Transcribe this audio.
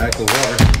back to the water.